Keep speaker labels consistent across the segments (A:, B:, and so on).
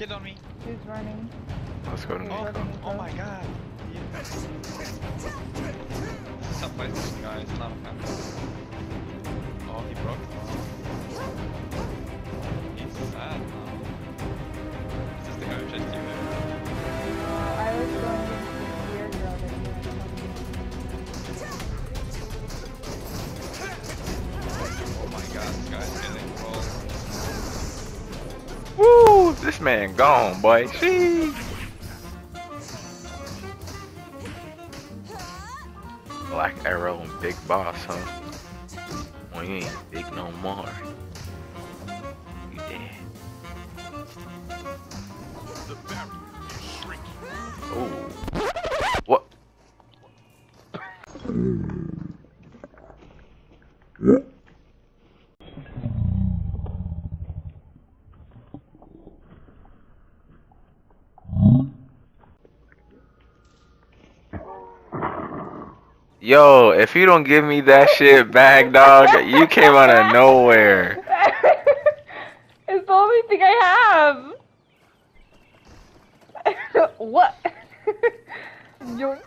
A: Kid on me.
B: Who's running?
C: Let's go to
A: Oh,
C: Nico.
A: oh my god. Yeah. This is some PlayStation guy, it's not a fan. Oh, he broke. This
C: man gone, boy. Sheesh. Black Arrow and Big Boss, huh? Well, you ain't big no more. You dead. Ooh. What? Yo, if you don't give me that shit back, dog, you came out of nowhere.
B: it's the only thing I have. what? Yoink.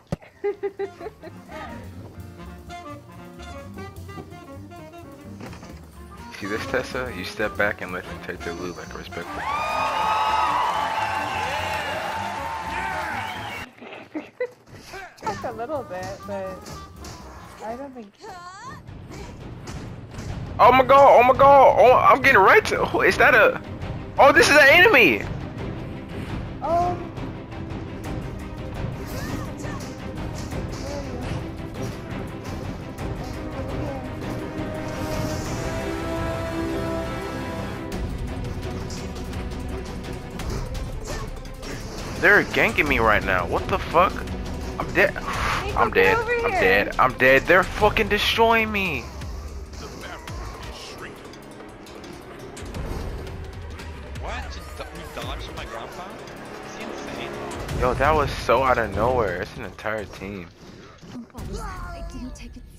C: See this, Tessa? You step back and let them take their loot like a respectful.
B: A little bit, but I don't think.
C: Oh my god! Oh my god! Oh, I'm getting right to. oh, Is that a? Oh, this is an enemy.
B: Oh.
C: They're ganking me right now. What the fuck? I'm dead. I'm dead. I'm
B: here.
C: dead. I'm dead. They're fucking destroying me.
A: What? Just do- you dodged my grandpa? Is he insane?
C: Yo, that was so out of nowhere. It's an entire team.
D: What